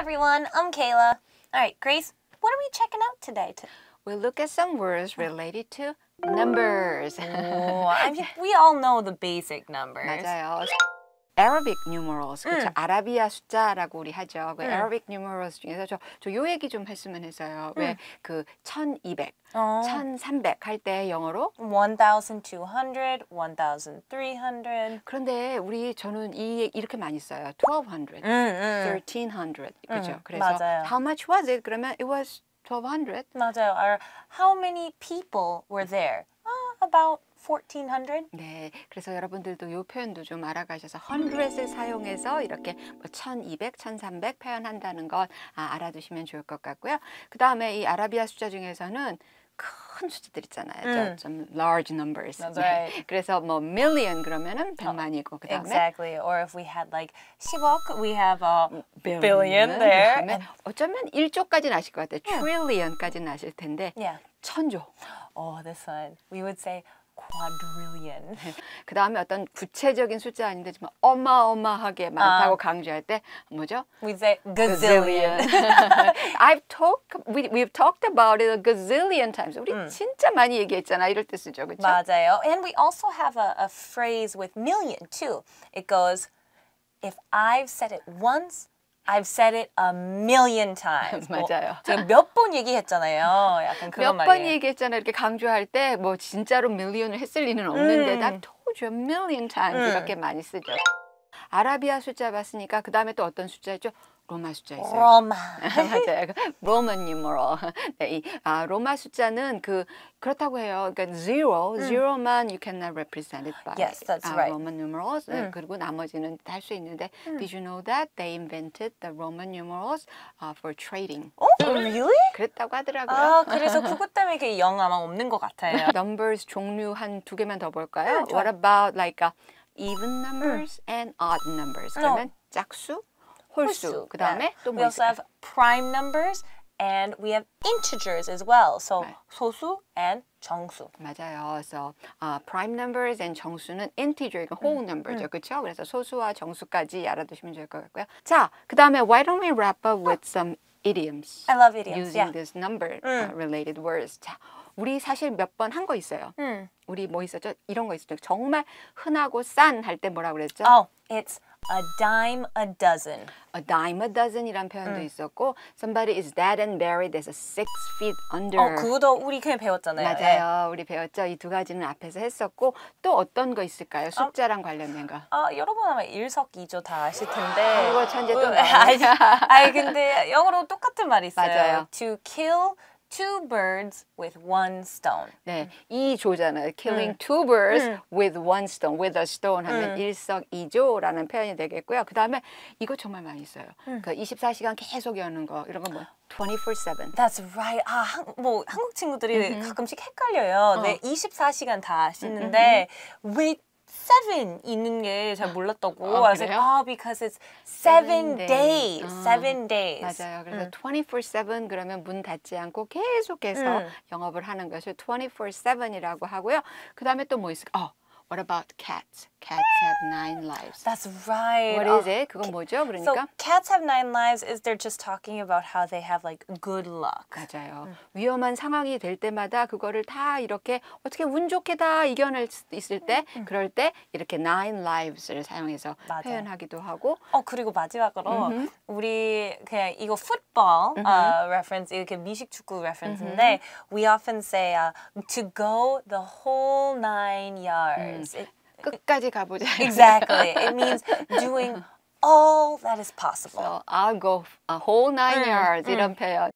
everyone, I'm Kayla. All right, Grace, what are we checking out today? To- We'll look at some words related to numbers. oh, I mean, we all know the basic numbers. 맞아요. Arabic numerals, 그렇죠? 아라비아 숫자라고 우리 하죠. 그 음. Arabic numerals 중에서 저, 저 요 얘기 좀 했으면 해서요. 왜그 1200, 어. 1300 할 때 영어로 1,200, 1,300. 그런데 우리 저는 이 이렇게 많이 써요. 1200, 음, 음. 1300. 그렇죠? 음, 그래서 맞아요. how much was it? 그러면 it was 1200. 맞아요. Or how many people were there? Uh, about 1,400. 네, 그래서 여러분들도 이 표현도 좀 알아가셔서 hundred을 사용해서 이렇게 뭐 1200, 1300 표현한다는 것 아, 알아두시면 좋을 것 같고요. 그 다음에 이 아라비아 숫자 중에서는 큰 숫자들 있잖아요. 음. 좀, 좀 large numbers. That's 네, right. 그래서 뭐 million 그러면은 백만이고 그 다음에 Exactly. Or if we had like 10억, we have a billion, billion there. 그다음에 어쩌면 1조까지는 아실 것 같아요. trillion까지는 아실 텐데 Yeah. 천조. Oh, this one. We would say quadrillion. 그 다음에 어떤 구체적인 숫자 아닌데 정말 어마어마하게 많다고 강조할 때 뭐죠? We'd say gazillion. I've talked, we, we've talked about it a gazillion times. 우리 진짜 많이 얘기했잖아. 이럴 때 쓰죠, 그렇죠? 맞아요. And we also have a, a phrase with million too. It goes, if I've said it once, I've said it a million times. 뭐, 맞아요. 제가 몇 번 얘기했잖아요. 약간 그런 몇번 말이에요. 얘기했잖아. 이렇게 강조할 때 뭐 진짜로 밀리언을 했을 리는 없는데 음. I've told you a million times 이렇게 많이 쓰죠. 아라비아 숫자 봤으니까 그 다음에 또 어떤 숫자 있죠? 로마 숫자 있어요. 로마. 맞아요. 그 로만 numeral. 네, 이 아, 로마 숫자는 그 그렇다고 해요. 그러니까 zero, zero만 you cannot represent it by Yes, that's 아, right. Roman numerals. 네, 그리고 나머지는 다 할 수 있는데 did you know that they invented the Roman numerals uh, for trading? 어? really? 그랬다고 하더라고요. 아, 그래서 그것 때문에 이게 영 아마 없는 것 같아요. numbers 종류 한 두 개만 더 볼까요? 음. What about like uh, even numbers and odd numbers? 그러면 짝수, 홀수. 홀수. 그 다음에 Yeah. 또 We 뭐 also 있을까요? have prime numbers and we have integers as well. So Right. 소수 and 정수. 맞아요. 그래서 아, prime numbers and 정수는 integer, 그러니까 whole number죠, 그렇죠? 그래서 소수와 정수까지 알아두시면 좋을 것 같고요. 자, 그 다음에 why don't we wrap up with some idioms I love idioms. using Yeah. this number uh, related words. 자, 우리 사실 몇 번 한 거 있어요. 음. 우리 뭐 있었죠? 이런 거 있었죠. 정말 흔하고 싼 할 때 뭐라 그랬죠? Oh, it's a dime a dozen. A dime a dozen이란 표현도 있었고, somebody is dead and buried as six feet under. 어, 그거도 우리 그냥 배웠잖아요. 예. 맞아요. 우리 배웠죠. 이 두 가지는 앞에서 했었고 또 어떤 거 있을까요? 숫자랑 관련된 거. 아, 여러분 아마 일석이조 다 아실 텐데. 이거 천재 또 어. 아니, 아니 근데 영어로 똑같은 말이 있어요. 맞아요. To kill two birds with one stone. 네, 이 조잖아요. Killing two birds 음. with one stone, with a stone 하면 일석이조라는 표현이 되겠고요. 그 다음에 이거 정말 많이 써요. 그 24시간 계속 여는 거 이런 거 뭐 24/7. That's right. 아, 한, 뭐 한국 친구들이 가끔씩 헷갈려요. 어. 네, 24시간 다 씻는데 왜 seven 있는 게 잘 몰랐다고. like, 그래요? oh, because it's seven Seven days. days. 어, Seven days. 맞아요. 그래서 24/7 그러면 문 닫지 않고 계속해서 음. 영업을 하는 것을 24/7이라고 하고요. 그 다음에 또 뭐 있을까? 어, what about cats? Cats have nine lives. That's right. What 어, is it? 그건 뭐죠? So 그러니까 cats have nine lives is they're just talking about how they have like good luck. 맞아요. 위험한 상황이 될 때마다 그거를 다 이렇게 어떻게 운 좋게 다 이겨낼 수 있을 때 그럴 때 이렇게 nine lives를 사용해서 맞아요. 표현하기도 하고 어 그리고 마지막으로 우리 그냥 이거 football uh, reference 이렇게 미식 축구 reference인데 we often say uh, to go the whole nine yards. It- 끝까지 가보자. exactly. It means doing all that is possible. So I'll go a whole nine yards 이런 표현.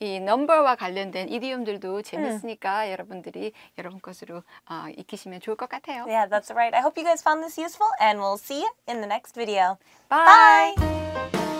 이 넘버와 관련된 이디움들도 재밌으니까 여러분들이 여러분 것으로 어, 익히시면 좋을 것 같아요. Yeah, that's right. I hope you guys found this useful and we'll see you in the next video. Bye. Bye.